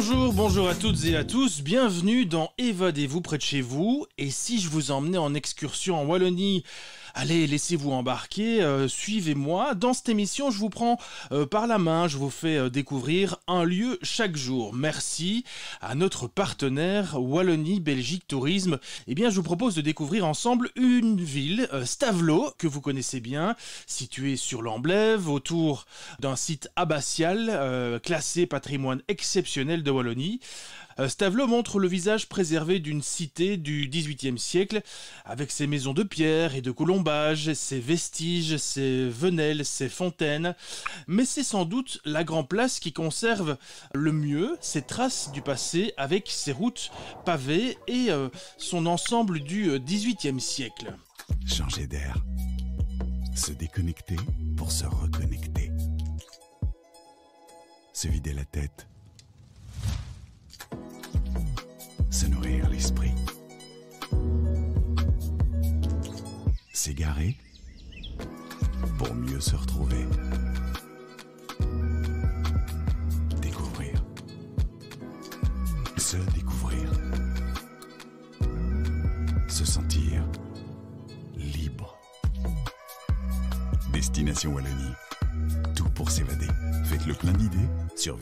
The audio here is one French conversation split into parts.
Bonjour, bonjour à toutes et à tous, bienvenue dans Évadez-vous près de chez vous. Et si je vous emmenais en excursion en Wallonie Allez, laissez-vous embarquer, euh, suivez-moi. Dans cette émission, je vous prends euh, par la main, je vous fais euh, découvrir un lieu chaque jour. Merci à notre partenaire Wallonie Belgique Tourisme. Eh bien, je vous propose de découvrir ensemble une ville, Stavelot, que vous connaissez bien, située sur l'Amblève, autour d'un site abbatial classé patrimoine exceptionnel de Wallonie. Euh, Stavelot montre le visage préservé d'une cité du XVIIIe siècle, avec ses maisons de pierre et de colombage, ses vestiges, ses venelles, ses fontaines. Mais c'est sans doute la grande place qui conserve le mieux ses traces du passé avec ses routes pavées et euh, son ensemble du XVIIIe siècle. Changer d'air. Se déconnecter pour se reconnecter. Se vider la tête se nourrir l'esprit. S'égarer pour mieux se retrouver. Découvrir. Se découvrir. Se sentir libre. Destination Wallonie. Pour s'évader. Faites le plein d'idées sur.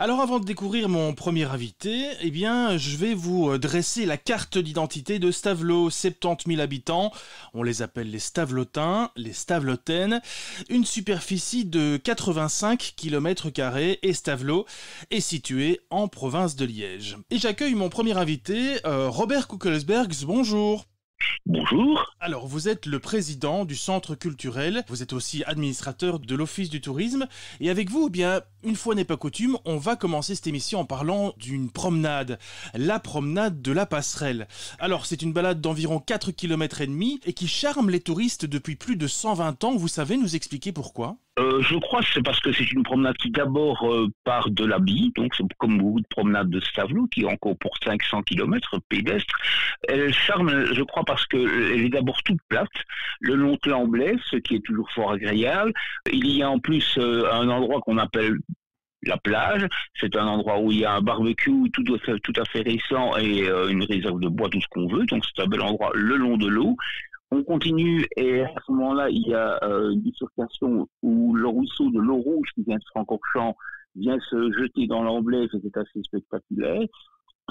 Alors avant de découvrir mon premier invité, eh bien, je vais vous euh, dresser la carte d'identité de Stavelot, 70 000 habitants. On les appelle les Stavelotins, les Stavelotaines. Une superficie de 85 km et Stavelot est situé en province de Liège. Et j'accueille mon premier invité, euh, Robert Kuckelsbergs. Bonjour. Bonjour. Alors, vous êtes le président du centre culturel, vous êtes aussi administrateur de l'office du tourisme, et avec vous, eh bien, une fois n'est pas coutume, on va commencer cette émission en parlant d'une promenade, la promenade de la passerelle. Alors, c'est une balade d'environ 4 km et demi et qui charme les touristes depuis plus de 120 ans. Vous savez nous expliquer pourquoi? Euh, je crois que c'est parce que c'est une promenade qui d'abord euh, part de la Bille, donc c'est comme beaucoup de promenades de Stavelot, qui est encore pour 500 km pédestre. Elle charme, je crois, parce qu'elle est d'abord toute plate, le long de l'Amblay, ce qui est toujours fort agréable. Il y a en plus euh, un endroit qu'on appelle la plage. C'est un endroit où il y a un barbecue tout, tout à fait récent et une réserve de bois, tout ce qu'on veut. Donc c'est un bel endroit le long de l'eau. On continue et à ce moment-là, il y a euh, une bifurcation où le ruisseau de l'eau rouge qui vient de Francorchamps vient se jeter dans l'Amblève, c'était assez spectaculaire.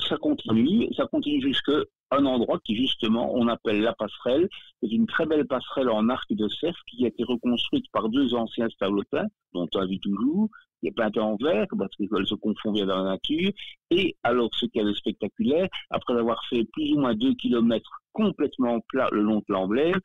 Ça continue, ça continue jusqu'à un endroit qui justement on appelle la passerelle. C'est une très belle passerelle en arc de cerf qui a été reconstruite par deux anciens stavlotins, dont on vit toujours, peinte en vert parce qu'elle se confond bien dans la nature. Et alors ce qui est spectaculaire, après avoir fait plus ou moins deux kilomètres complètement plat le long de l'Amblève.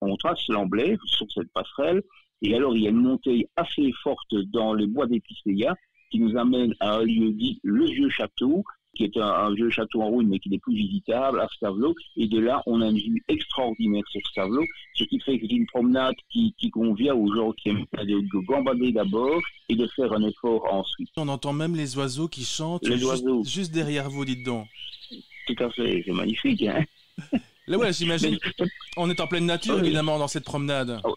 On trace l'Amblève sur cette passerelle. Et alors, il y a une montée assez forte dans les bois d'Épicéa qui nous amène à un lieu dit le Vieux Château, qui est un, vieux château en ruine mais qui n'est plus visitable à Stavelot. Et de là, on a une vue extraordinaire sur Stavelot, ce qui fait que c'est une promenade qui, convient aux gens qui aiment de, de gambader d'abord et de faire un effort ensuite. On entend même les oiseaux qui chantent les juste, oiseaux. juste derrière vous, dites donc. Tout à fait, c'est magnifique. Hein Là, ouais, j'imagine. On est en pleine nature, évidemment, dans cette promenade. Oh,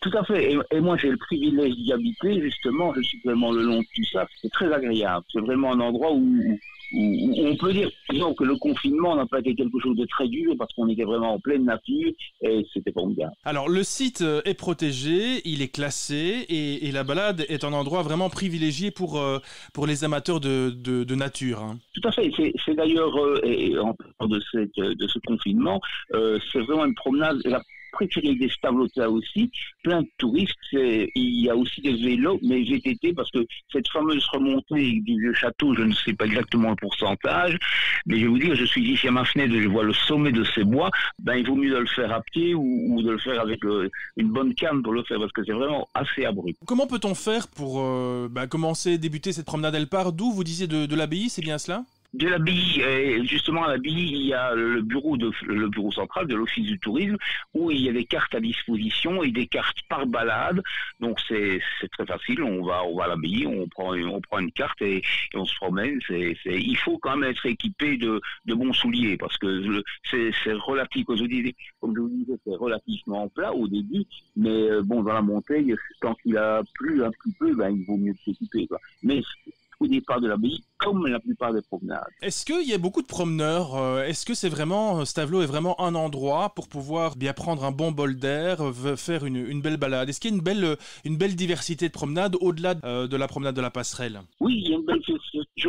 tout à fait. Et, moi, j'ai le privilège d'y habiter, justement. Je suis vraiment le long de tout ça. C'est très agréable. C'est vraiment un endroit où, on peut dire, disons, que le confinement n'a pas été quelque chose de très dur parce qu'on était vraiment en pleine nature et c'était bien. Alors, le site euh, est protégé, il est classé et, la balade est un endroit vraiment privilégié pour, euh, pour les amateurs de, de, nature. Hein. Tout à fait. C'est d'ailleurs, euh, et en parlant de, cette, de ce confinement, c'est vraiment une promenade, la préféré des là aussi, plein de touristes. Il y a aussi des vélos, mais VTT, parce que cette fameuse remontée du vieux château, je ne sais pas exactement le pourcentage, mais je vais vous dire, je suis ici à ma fenêtre je vois le sommet de ces bois, ben il vaut mieux de le faire à pied ou, de le faire avec euh, une bonne canne pour le faire, parce que c'est vraiment assez abrupt. Comment peut-on faire pour euh, ben, commencer, débuter cette promenade Elle part d'où Vous disiez de l'abbaye, c'est bien cela? De l'abbaye, justement à l'abbaye, il y a le bureau de le bureau central de l'office du tourisme où il y a des cartes à disposition et des cartes par balade. Donc c'est très facile. On va on va à l'abbaye, on prend on prend une carte et, on se promène. C'est il faut quand même être équipé de, de bons souliers parce que c'est relatif. Comme je vous disais, c'est relativement plat au début, mais euh, bon dans la montée, tant qu'il a plu un petit peu, ben il vaut mieux s'équiper. Mais au départ de l'abbaye, comme la plupart des promenades. Est-ce qu'il y a beaucoup de promeneurs euh, Est-ce que c'est vraiment, Stavelot est vraiment un endroit pour pouvoir bien prendre un bon bol d'air, faire une, belle balade? Est-ce qu'il y a une belle, une belle diversité de promenades au-delà de la promenade de la passerelle? Oui, il y a une belle je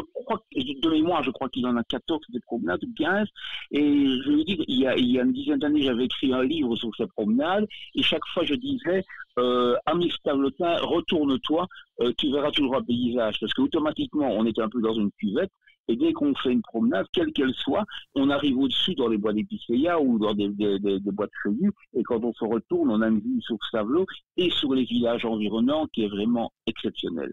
de mémoire, je crois qu'il en a 14 des promenades ou 15. Et je lui dis, il y a, une dizaine d'années, j'avais écrit un livre sur ces promenades. Et chaque fois, je disais, euh, ami Stavlotin, retourne-toi, euh, tu verras toujours un paysage. Parce qu'automatiquement, on était un peu dans une cuvette. Et dès qu'on fait une promenade, quelle qu'elle soit, on arrive au-dessus dans les bois d'épicéa ou dans des, bois de feuillus. Et quand on se retourne, on a une vue sur Stavelot et sur les villages environnants qui est vraiment exceptionnelle.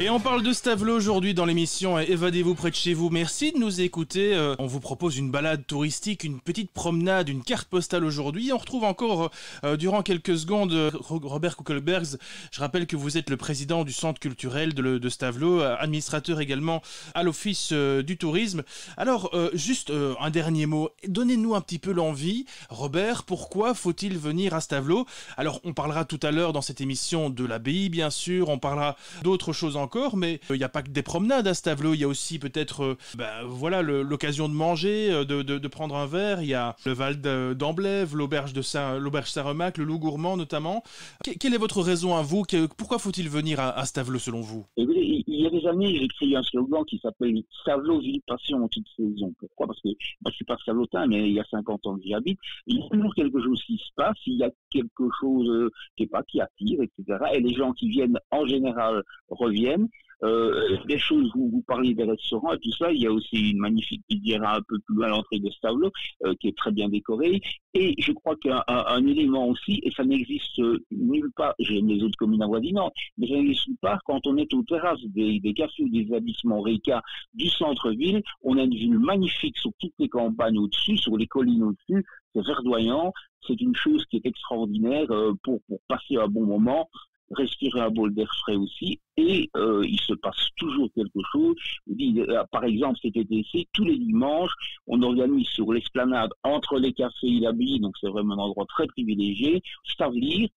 Et on parle de Stavelot aujourd'hui dans l'émission Évadez-vous près de chez vous. Merci de nous écouter. Euh, on vous propose une balade touristique, une petite promenade, une carte postale aujourd'hui. On retrouve encore euh, durant quelques secondes Robert Kuckelbergs. Je rappelle que vous êtes le président du centre culturel de, Stavelot, euh, administrateur également à l'office du tourisme. Alors, juste un dernier mot. Donnez-nous un petit peu l'envie. Robert, pourquoi faut-il venir à Stavelot? Alors, on parlera tout à l'heure dans cette émission de l'abbaye, bien sûr. On parlera d'autres choses encore mais il n'y a pas que des promenades à Stavelot, il y a aussi peut-être euh, bah, voilà l'occasion de manger, euh, de, prendre un verre, il y a le Val d'Amblève, l'auberge de l'auberge Saint-Remac, le Loup Gourmand notamment. quelle est votre raison à vous? Pourquoi faut-il venir à, Stavelot selon vous? Il y a des années, j'ai créé un slogan qui s'appelle Stavelot, ville, passion en toute saison. Pourquoi? Parce que je je suis pas Stavelotin, mais il y a 50 ans que j'y habite. Il y a toujours quelque chose qui se passe, il y a quelque chose euh, qui, est pas, qui attire, etc. Et les gens qui viennent en général reviennent. Euh, des choses, vous, vous parlez des restaurants et tout ça, il y a aussi une magnifique pizzeria un peu plus loin à l'entrée de Stavlo, euh, qui est très bien décorée. Et je crois qu'un un, élément aussi, et ça n'existe nulle part, j'ai mes autres communes avoisinantes, mais ça n'existe nulle part quand on est aux terrasses des, des cafés ou des établissements RECA du centre-ville, on a une vue magnifique sur toutes les campagnes au-dessus, sur les collines au-dessus, c'est verdoyant, c'est une chose qui est extraordinaire euh, pour, pour passer un bon moment respirer un bol d'air frais aussi, et euh, il se passe toujours quelque chose. Euh, par exemple, cet été-ci, tous les dimanches, on organise sur l'esplanade entre les cafés et la donc c'est vraiment un endroit très privilégié, Stavlir,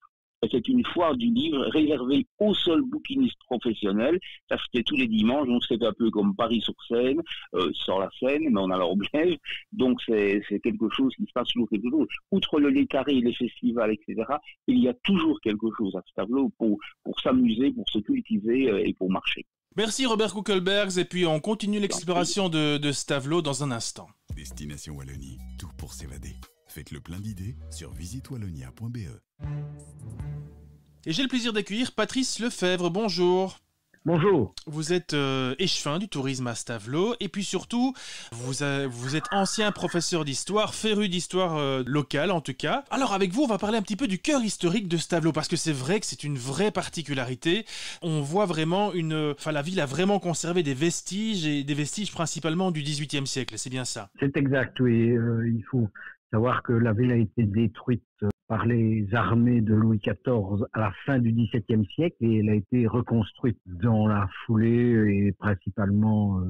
c'est une foire du livre réservée aux seuls bouquinistes professionnels. Ça se fait tous les dimanches, donc c'est un peu comme Paris sur scène, euh, sur la scène, mais on a l'orblève. Donc c'est quelque chose qui se passe toujours quelque chose. Outre le létaré, les festivals, etc., il y a toujours quelque chose à ce tableau pour, pour s'amuser, pour se cultiver euh, et pour marcher. Merci Robert Kuckelbergs et puis on continue l'exploration de, de Stavlo dans un instant. Destination Wallonie, tout pour s'évader. Faites le plein d'idées sur visitewallonia.be. Et j'ai le plaisir d'accueillir Patrice Lefebvre. Bonjour. Bonjour. Vous êtes euh, échevin du tourisme à Stavelot et puis surtout, vous, vous êtes ancien professeur d'histoire, féru d'histoire euh, locale en tout cas. Alors avec vous, on va parler un petit peu du cœur historique de Stavelot parce que c'est vrai que c'est une vraie particularité. On voit vraiment une... Enfin, la ville a vraiment conservé des vestiges et des vestiges principalement du XVIIIe siècle, c'est bien ça? C'est exact, oui. Euh, il faut savoir que la ville a été détruite par les armées de Louis XIV à la fin du XVIIe siècle et elle a été reconstruite dans la foulée et principalement euh,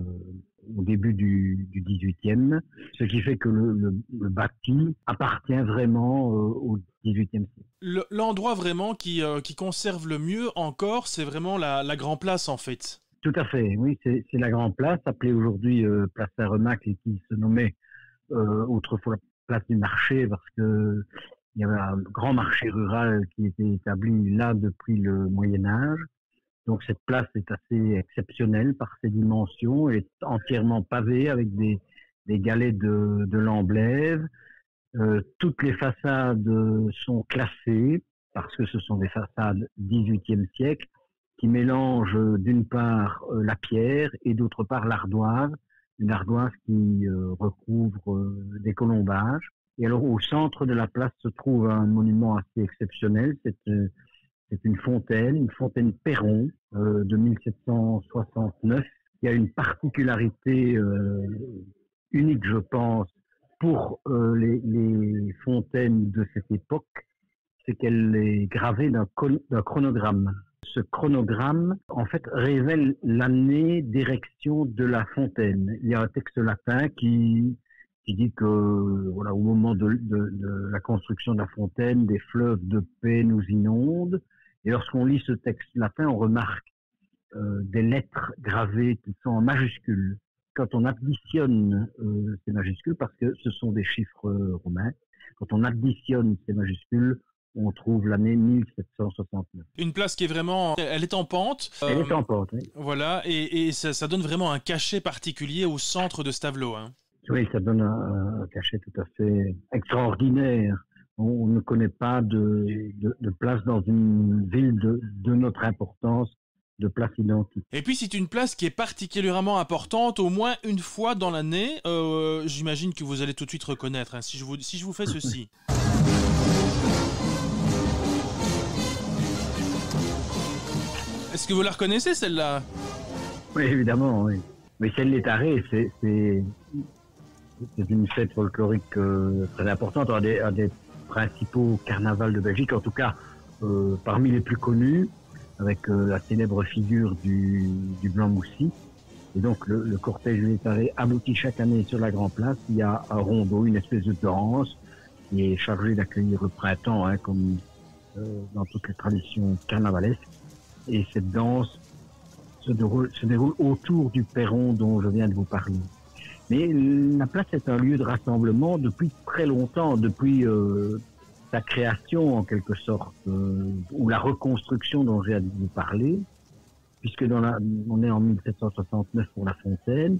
au début du, du XVIIIe, ce qui fait que le, bâti appartient vraiment euh, au XVIIIe siècle. L'endroit vraiment qui, euh, qui, conserve le mieux encore, c'est vraiment la, la Grand Place en fait. Tout à fait, oui, c'est la Grand Place, appelée aujourd'hui Place Saint-Remacle et qui se nommait autrefois place du marché parce que il y avait un grand marché rural qui était établi là depuis le Moyen Âge. Donc cette place est assez exceptionnelle par ses dimensions, est entièrement pavée avec des, des galets de, de l'emblève. Euh, toutes les façades sont classées parce que ce sont des façades 18e siècle qui mélangent d'une part euh, la pierre et d'autre part l'ardoise, une ardoise qui euh, recouvre euh, des colombages. Et alors au centre de la place se trouve un monument assez exceptionnel. C'est euh, une fontaine, une fontaine Perron de 1769. Il y a une particularité unique, je pense, pour les, fontaines de cette époque, c'est qu'elle est gravée d'un chronogramme. Ce chronogramme, en fait, révèle l'année d'érection de la fontaine. Il y a un texte latin qui dit que voilà, au moment de, la construction de la fontaine, des fleuves de paix nous inondent. Et lorsqu'on lit ce texte latin, on remarque euh, des lettres gravées qui sont en majuscules. Quand on additionne euh, ces majuscules, parce que ce sont des chiffres euh, romains, quand on additionne ces majuscules, on trouve l'année 1769. Une place qui est vraiment, elle est en pente. Elle est en pente, oui. Voilà, et, et ça, ça, donne vraiment un cachet particulier au centre de Stavelot. Hein. Oui, ça donne un, cachet tout à fait extraordinaire. On, ne connaît pas de, de, place dans une ville de, de notre importance de place identique. Et puis c'est une place qui est particulièrement importante, au moins une fois dans l'année. Euh, J'imagine que vous allez tout de suite reconnaître hein, si, je vous, si je vous fais ceci. Est-ce que vous la reconnaissez celle-là? Oui, évidemment, oui. Mais celle des tarés, c'est une fête folklorique euh, très importante, un des, des, principaux carnavals de Belgique, en tout cas euh, parmi les plus connus, avec euh, la célèbre figure du, Blanc Moussi. Et donc le, cortège militaire aboutit chaque année sur la Grande Place. Il y a un rondeau, une espèce de danse qui est chargée d'accueillir le printemps, hein, comme dans toutes les traditions carnavalesques. Et cette danse se déroule, autour du perron dont je viens de vous parler. Mais la place est un lieu de rassemblement depuis très longtemps, depuis euh, sa création en quelque sorte, euh, ou la reconstruction dont j'ai à vous parler, puisque on est en 1769 pour la Fontaine,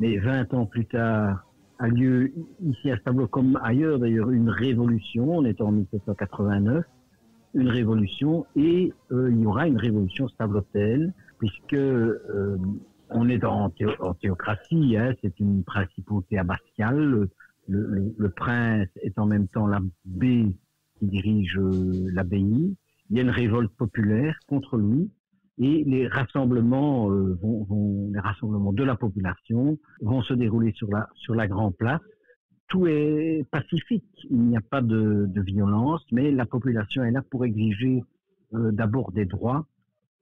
mais 20 ans plus tard a lieu ici à Stablo comme ailleurs d'ailleurs une révolution, on est en 1789, une révolution et euh, il y aura une révolution stablotelle puisque euh, on est en, théocratie, hein, c'est une principauté abbatiale. Le, le, prince est en même temps l'abbé qui dirige euh, l'abbaye. Il y a une révolte populaire contre lui et les rassemblements, euh, vont, vont, les rassemblements de la population vont se dérouler sur la sur la grande place. Tout est pacifique, il n'y a pas de, violence, mais la population est là pour exiger d'abord des droits,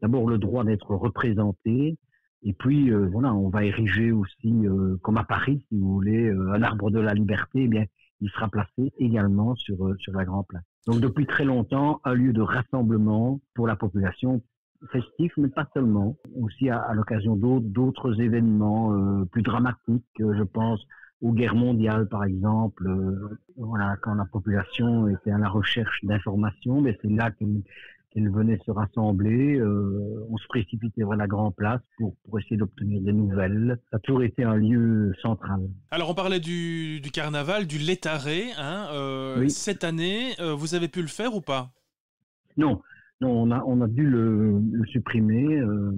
d'abord le droit d'être représenté, et puis voilà, on va ériger aussi, comme à Paris, si vous voulez, un arbre de la liberté. Eh bien, il sera placé également sur sur la Grand Place. Donc depuis très longtemps, un lieu de rassemblement pour la population festif, mais pas seulement. Aussi à, l'occasion d'autres événements euh, plus dramatiques, euh, je pense aux guerres mondiales, par exemple. Euh, voilà, quand la population était à la recherche d'informations, mais c'est là qu'elle venait se rassembler. on se précipitait vers la grande place pour, pour essayer d'obtenir des nouvelles. Ça a toujours été un lieu central. Alors, on parlait du, du carnaval, du létaré. Hein, Cette année, vous avez pu le faire ou pas? Non, non, on a, on a dû le, le supprimer euh,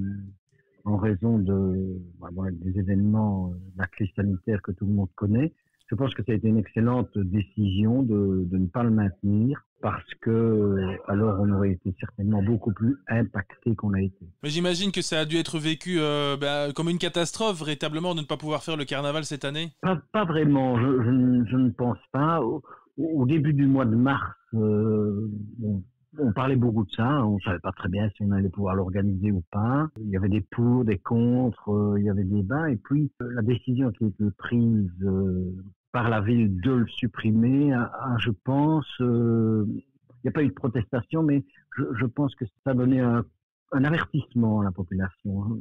en raison de, bah, des événements, euh, la crise sanitaire que tout le monde connaît. Je pense que ça a été une excellente décision de, de ne pas le maintenir parce que alors on aurait été certainement beaucoup plus impacté qu'on a été. Mais j'imagine que ça a dû être vécu euh, bah, comme une catastrophe véritablement de ne pas pouvoir faire le carnaval cette année. Pas, pas vraiment, je, je, je, ne pense pas. Au, au, début du mois de mars, euh, bon, on parlait beaucoup de ça, on savait pas très bien si on allait pouvoir l'organiser ou pas. Il y avait des pour, des contre, euh, il y avait des débats, et puis euh, la décision qui a été prise euh, par la ville de le supprimer, je pense, il n'y a pas eu de protestation, mais je, pense que ça a donné un, avertissement à la population. Hein.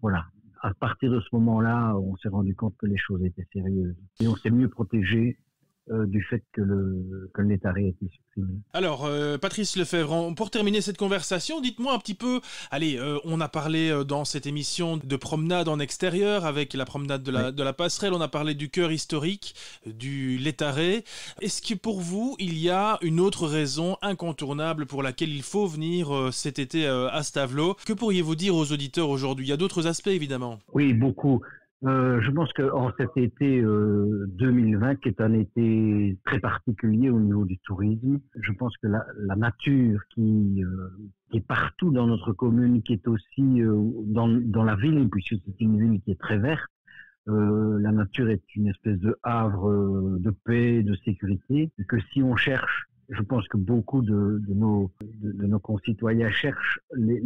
voilà. À partir de ce moment-là, on s'est rendu compte que les choses étaient sérieuses et on s'est mieux protégé euh, du fait que le, que le a été supprimé. Alors, euh, Patrice Lefebvre, pour terminer cette conversation, dites-moi un petit peu, allez, euh, on a parlé dans cette émission de promenade en extérieur avec la promenade de la, de la passerelle, on a parlé du cœur historique, du Létaré. Est-ce que pour vous, il y a une autre raison incontournable pour laquelle il faut venir cet été à Stavelot? Que pourriez-vous dire aux auditeurs aujourd'hui? Il y a d'autres aspects, évidemment. Oui, beaucoup. Euh, je pense qu'en cet été euh, 2020, qui est un été très particulier au niveau du tourisme, je pense que la, la nature qui, euh, qui, est partout dans notre commune, qui est aussi euh, dans, dans, la ville, puisque c'est une ville qui est très verte, euh, la nature est une espèce de havre de paix, de sécurité, et que si on cherche, je pense que beaucoup de, de nos, de, de, nos concitoyens cherchent les,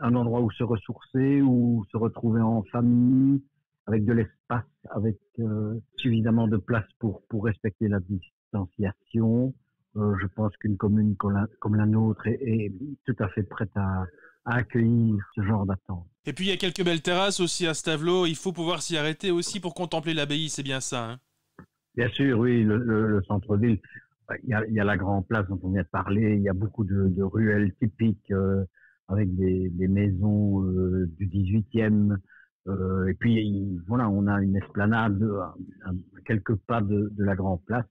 un endroit où se ressourcer, où se retrouver en famille, avec de l'espace, avec euh, suffisamment de place pour, pour respecter la distanciation. Euh, je pense qu'une commune comme la, comme la nôtre est, est, tout à fait prête à, à accueillir ce genre d'attente. Et puis il y a quelques belles terrasses aussi à Stavelot, il faut pouvoir s'y arrêter aussi pour contempler l'abbaye, c'est bien ça hein? Bien sûr, oui, le, le, centre-ville. Il y, a, il y, a, la grande place dont on vient de parler, il y a beaucoup de, de ruelles typiques euh, avec des, des maisons euh, du 18e, euh, et puis voilà, on a une esplanade à, quelques pas de, de, la Grande Place,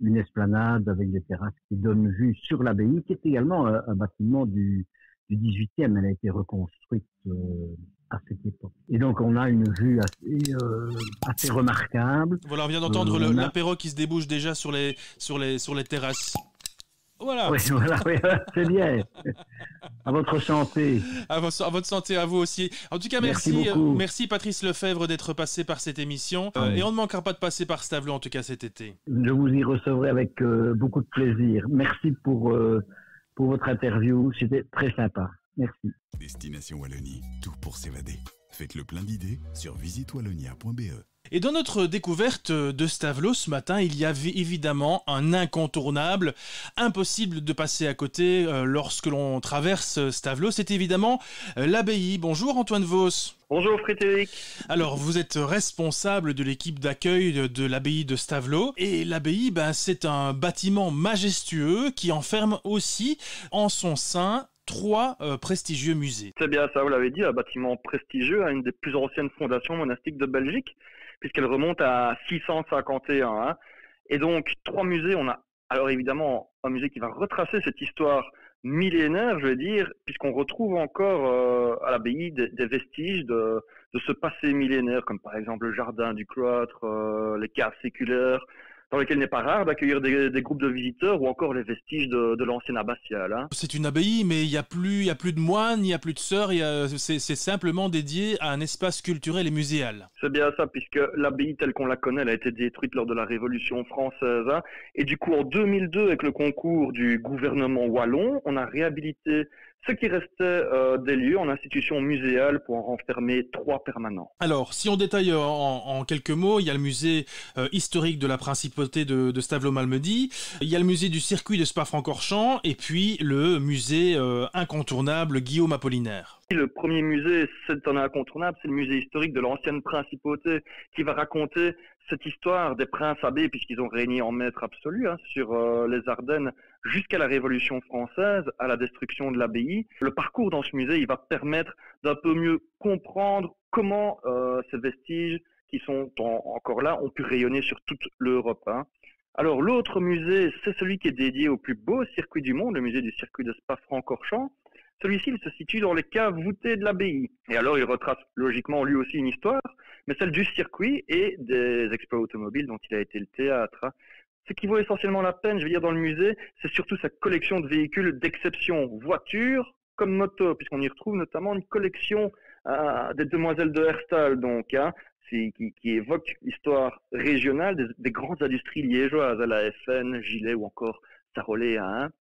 une esplanade avec des terrasses qui donnent vue sur l'abbaye, qui est également un, un bâtiment du, du 18e. Elle a été reconstruite euh, à cette époque. Et donc on a une vue assez, euh, assez remarquable. Voilà, on vient d'entendre euh, l'apéro qui se débouche déjà sur les, sur les, sur les terrasses. Voilà. Oui, voilà, c'est bien. À votre santé. À, votre santé, à vous aussi. En tout cas, merci, merci, Patrice Lefebvre d'être passé par cette émission. Euh, et on ne manquera pas de passer par Stavelot, en tout cas cet été. Je vous y recevrai avec euh, beaucoup de plaisir. Merci pour, euh, pour votre interview. C'était très sympa. Merci. Destination Wallonie, tout pour s'évader. Faites le plein d'idées sur visitewallonia.be. Et dans notre découverte de Stavlo ce matin, il y avait évidemment un incontournable, impossible de passer à côté euh, lorsque l'on traverse Stavlo, c'est évidemment euh, l'abbaye. Bonjour Antoine Vos. Bonjour Frédéric. Alors vous êtes responsable de l'équipe d'accueil de, l'abbaye de Stavelot et l'abbaye ben, c'est un bâtiment majestueux qui enferme aussi en son sein trois euh, prestigieux musées. C'est bien ça, vous l'avez dit, un bâtiment prestigieux, une des plus anciennes fondations monastiques de Belgique puisqu'elle remonte à 651. Hein. Et donc, trois musées, on a alors évidemment un musée qui va retracer cette histoire millénaire, je veux dire, puisqu'on retrouve encore euh, à l'abbaye des, vestiges de, ce passé millénaire, comme par exemple le jardin du cloître, euh, les caves séculaires, dans lequel il n'est pas rare d'accueillir des, groupes de visiteurs ou encore les vestiges de, l'ancienne abbatiale. Hein. C'est une abbaye, mais il n'y a, plus, il y a plus de moines, il n'y a plus de sœurs, c'est simplement dédié à un espace culturel et muséal. C'est bien ça, puisque l'abbaye telle qu'on la connaît, elle a été détruite lors de la Révolution française. Hein. Et du coup, en 2002, avec le concours du gouvernement wallon, on a réhabilité ce qui restait euh, des lieux en institution muséale pour en renfermer trois permanents. Alors, si on détaille en, quelques mots, il y a le musée euh, historique de la principauté de, de Stavlo-Malmedy, il y a le musée du circuit de Spa-Francorchamps, et puis le musée euh, incontournable Guillaume Apollinaire. Le premier musée, c'est un incontournable, c'est le musée historique de l'ancienne principauté qui va raconter cette histoire des princes abbés, puisqu'ils ont régné en maître absolu hein, sur euh, les Ardennes jusqu'à la Révolution française, à la destruction de l'abbaye. Le parcours dans ce musée, il va permettre d'un peu mieux comprendre comment euh, ces vestiges qui sont encore là ont pu rayonner sur toute l'Europe. Hein. Alors l'autre musée, c'est celui qui est dédié au plus beau circuit du monde, le musée du circuit de Spa-Francorchamps. Celui-ci, il se situe dans les caves voûtées de l'abbaye. Et alors, il retrace logiquement lui aussi une histoire, mais celle du circuit et des exploits automobiles dont il a été le théâtre. Hein. Ce qui vaut essentiellement la peine, je veux dire, dans le musée, c'est surtout sa collection de véhicules d'exception, voitures comme motos, puisqu'on y retrouve notamment une collection euh, des demoiselles de Herstal, donc, hein, qui, évoque l'histoire régionale des, des, grandes industries liégeoises, à la FN, Gilet ou encore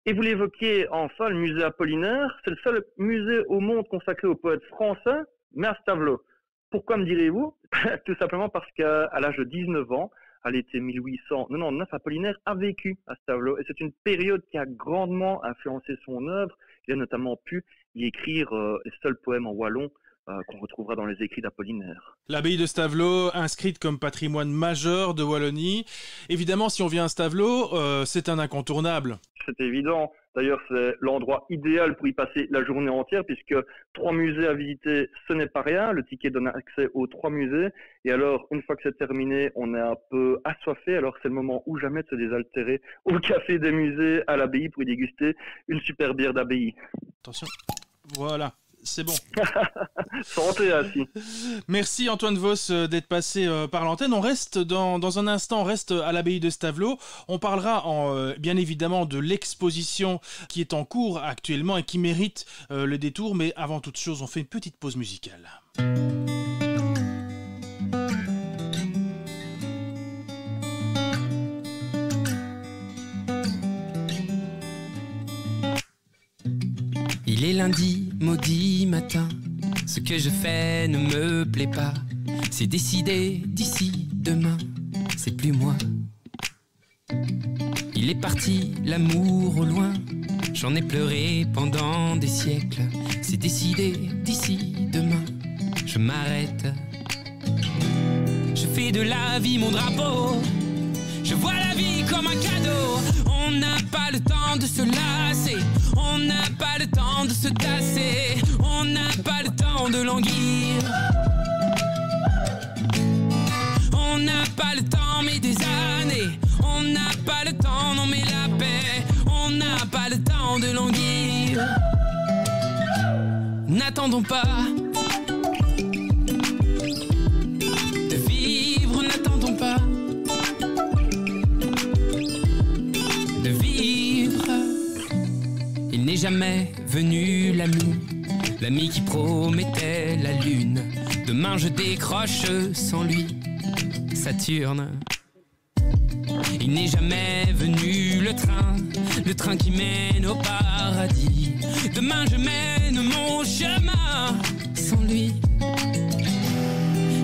Et vous l'évoquiez enfin, le musée Apollinaire, c'est le seul musée au monde consacré aux poètes français, mais à. Pourquoi me direz-vous Tout simplement parce qu'à l'âge de 19 ans, à l'été 1899, Apollinaire a vécu à Stavelot. Et c'est une période qui a grandement influencé son œuvre. Il a notamment pu y écrire euh, les seuls poèmes en wallon euh, qu'on retrouvera dans les écrits d'Apollinaire. L'abbaye de Stavelot, inscrite comme patrimoine majeur de Wallonie. Évidemment, si on vient à Stavelot, euh, c'est un incontournable. C'est évident. D'ailleurs, c'est l'endroit idéal pour y passer la journée entière, puisque trois musées à visiter, ce n'est pas rien. Le ticket donne accès aux trois musées. Et alors, une fois que c'est terminé, on est un peu assoiffé. Alors, c'est le moment ou jamais de se désaltérer au café des musées à l'abbaye pour y déguster une super bière d'abbaye. Attention. Voilà c'est bon. Santé assis. Merci Antoine Voss euh, d'être passé euh, par l'antenne. On reste dans, un instant, on reste à l'abbaye de Stavelot. On parlera en, euh, bien évidemment de l'exposition qui est en cours actuellement et qui mérite le détour. Mais avant toute chose, on fait une petite pause musicale. Il est lundi, maudit matin. Ce que je fais ne me plaît pas. C'est décidé d'ici demain, c'est plus moi. Il est parti, l'amour au loin. J'en ai pleuré pendant des siècles. C'est décidé d'ici demain, je m'arrête. Je fais de la vie mon drapeau. Je vois la vie comme un cadeau. On n'a pas le temps de se lasser. On n'a pas le temps de se tasser. On n'a pas le temps de languir. On n'a pas le temps, mais des années. On n'a pas le temps, non, mais la paix. On n'a pas le temps de languir. N'attendons pas jamais venu l'ami, l'ami qui promettait la lune. Demain je décroche sans lui, Saturne. Il n'est jamais venu le train, le train qui mène au paradis. Demain je mène mon chemin sans lui.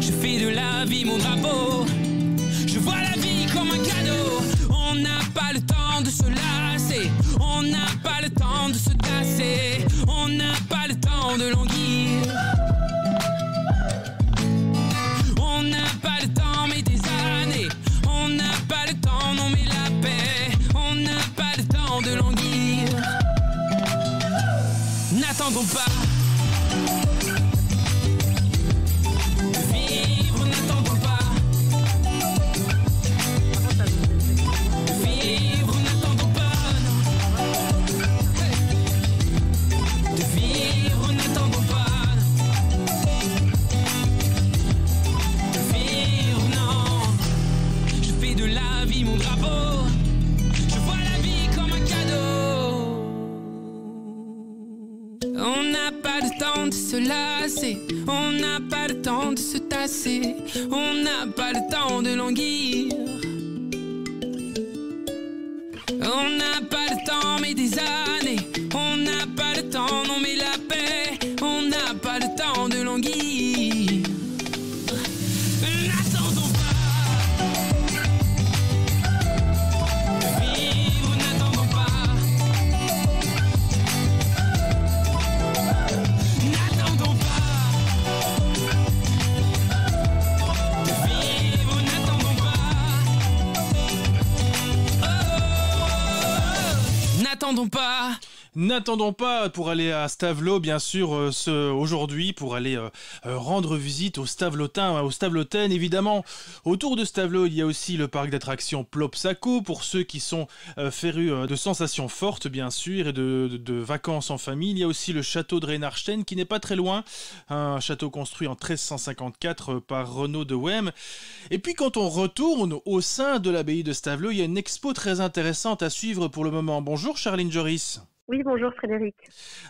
Je fais de la vie mon drapeau, je vois la vie comme un cadeau. On n'a pas le temps de se lasser, on n'a on n'a N'attendons pas. N'attendons pas pour aller à Stavelot, bien sûr, euh, aujourd'hui, pour aller euh, euh, rendre visite aux Stavelotins, aux Stavelotaines, évidemment. Autour de Stavelot, il y a aussi le parc d'attractions Plopsaco, pour ceux qui sont férus de sensations fortes, bien sûr, et de, vacances en famille. Il y a aussi le château de Reinharchten, qui n'est pas très loin, un château construit en 1354 euh, par Renaud de Wem. Et puis, quand on retourne au sein de l'abbaye de Stavelot, il y a une expo très intéressante à suivre pour le moment. Bonjour, Charline Joris. Oui, bonjour Frédéric.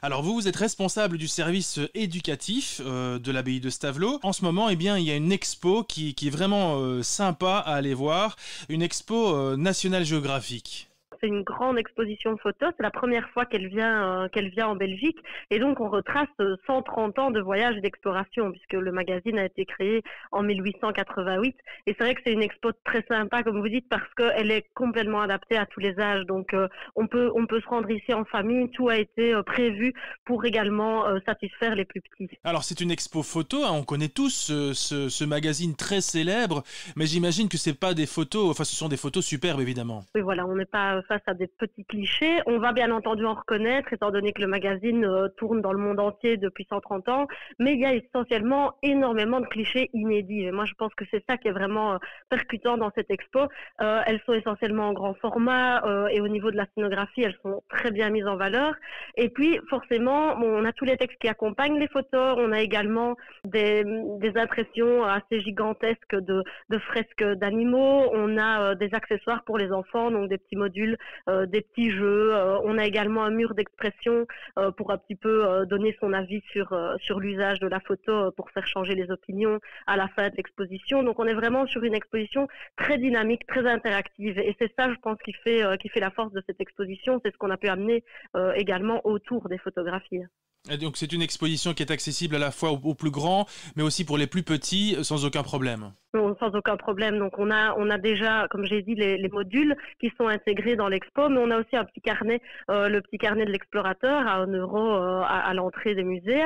Alors vous, vous êtes responsable du service éducatif euh, de l'abbaye de Stavelot. En ce moment, eh bien, il y a une expo qui, est vraiment euh, sympa à aller voir, une expo euh, nationale géographique. C'est une grande exposition photo. C'est la première fois qu'elle vient, euh, qu'elle vient en Belgique. Et donc, on retrace euh, 130 ans de voyage et d'exploration, puisque le magazine a été créé en 1888. Et c'est vrai que c'est une expo très sympa, comme vous dites, parce qu'elle est complètement adaptée à tous les âges. Donc, euh, on, peut, on peut se rendre ici en famille. Tout a été euh, prévu pour également euh, satisfaire les plus petits. Alors c'est une expo photo, hein, on connaît tous euh, ce, ce magazine très célèbre, mais j'imagine que c'est pas des photos, enfin ce sont des photos superbes évidemment. Oui, voilà, on n'est pas face à des petits clichés. On va bien entendu en reconnaître, étant donné que le magazine euh, tourne dans le monde entier depuis 130 ans. Mais il y a essentiellement énormément de clichés inédits. Et moi, je pense que c'est ça qui est vraiment euh, percutant dans cette expo. Euh, elles sont essentiellement en grand format et au niveau de la scénographie, elles sont très bien mises en valeur. Et puis, forcément, on a tous les textes qui accompagnent les photos. On a également des, impressions assez gigantesques de, fresques d'animaux. On a des accessoires pour les enfants, donc des petits modules, des petits jeux. Euh, on a également un mur d'expression euh, pour un petit peu euh, donner son avis sur, euh, l'usage de la photo euh, pour faire changer les opinions à la fin de l'exposition. Donc, on est vraiment sur une exposition très dynamique, très interactive. Et c'est ça, je pense, qui fait, euh, la force de cette exposition. C'est ce qu'on a pu amener euh, également autour des photographies. Donc c'est une exposition qui est accessible à la fois aux, plus grands, mais aussi pour les plus petits, euh, sans aucun problème. Sans aucun problème. Donc on a on a déjà, comme j'ai dit, les, les modules qui sont intégrés dans l'expo, mais on a aussi un petit carnet, euh, le petit carnet de l'explorateur à un euro euh, à l'entrée des musées.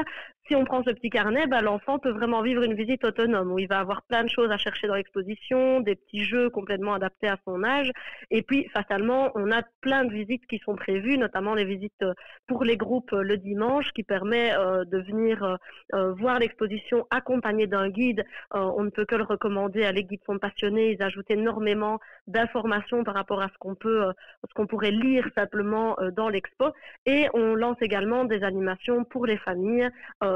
Si on prend ce petit carnet, bah, l'enfant peut vraiment vivre une visite autonome où il va avoir plein de choses à chercher dans l'exposition, des petits jeux complètement adaptés à son âge. Et puis, fatalement, on a plein de visites qui sont prévues, notamment les visites euh, pour les groupes euh, le dimanche, qui permet euh, de venir voir l'exposition accompagné d'un guide. On ne peut que le recommander à les guides sont passionnés. Ils ajoutent énormément d'informations par rapport à ce qu'on peut, ce qu'on pourrait lire simplement dans l'expo. Et on lance également des animations pour les familles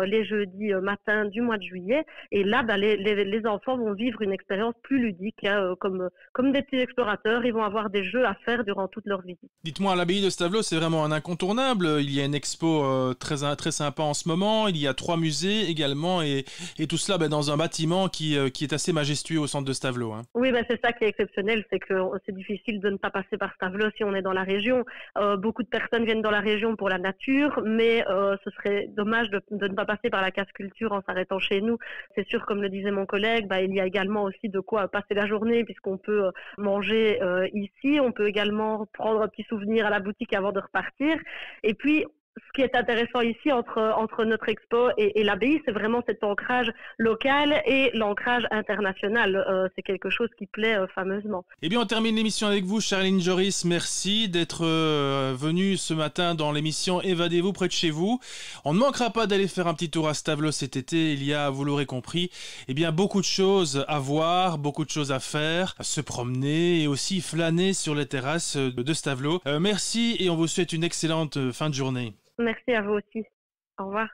les jeudis euh, matin du mois de juillet. Et là, bah, les, les, les enfants vont vivre une expérience plus ludique, hein, euh, comme, comme des petits explorateurs. Ils vont avoir des jeux à faire durant toute leur visite. Dites-moi, l'abbaye de Stavelot, c'est vraiment un incontournable. Il y a une expo euh, très, très sympa en ce moment. Il y a trois musées également, et, et tout cela bah, dans un bâtiment qui, euh, qui est assez majestueux au centre de Stavelot. hein. Oui, bah, c'est ça qui est exceptionnel, c'est que c'est difficile de ne pas passer par Stavelot si on est dans la région. Euh, beaucoup de personnes viennent dans la région pour la nature, mais euh, ce serait dommage de, de ne pas passer par la casse-culture en s'arrêtant chez nous. C'est sûr, comme le disait mon collègue, bah, il y a également aussi de quoi passer la journée puisqu'on peut euh, manger euh, ici. On peut également prendre un petit souvenir à la boutique avant de repartir. Et puis, ce qui est intéressant ici entre, entre notre expo et, et l'abbaye, c'est vraiment cet ancrage local et l'ancrage international. Euh, c'est quelque chose qui plaît euh, fameusement. Eh bien, on termine l'émission avec vous, Charline Joris. Merci d'être euh, venue ce matin dans l'émission Évadez-vous près de chez vous. On ne manquera pas d'aller faire un petit tour à Stavelot cet été. Il y a, vous l'aurez compris, eh bien, beaucoup de choses à voir, beaucoup de choses à faire, à se promener et aussi flâner sur les terrasses de Stavelot. Euh, merci et on vous souhaite une excellente fin de journée. Merci à vous aussi. Au revoir.